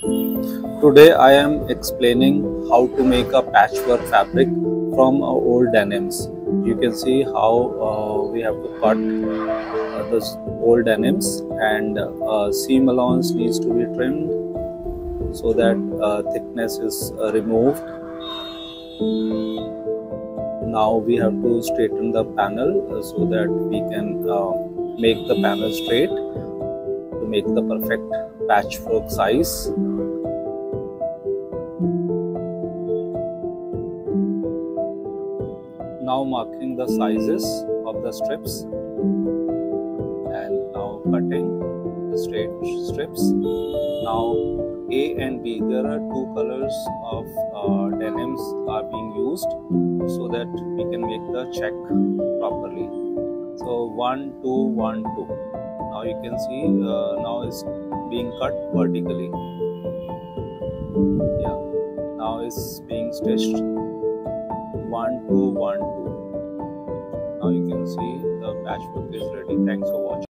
Today I am explaining how to make a patchwork fabric from old denims. You can see how uh, we have to cut uh, the old denims and uh, seam allowance needs to be trimmed so that uh, thickness is uh, removed. Now we have to straighten the panel uh, so that we can uh, make the panel straight to make the perfect patchwork size. Now marking the sizes of the strips and now cutting the straight strips. Now A and B, there are two colors of uh, denims are being used so that we can make the check properly. So one, two, one, two. Now you can see uh, now is being cut vertically. Yeah, now is being stitched. One, two, one, two. Now you can see the patchwork is ready. Thanks for watching.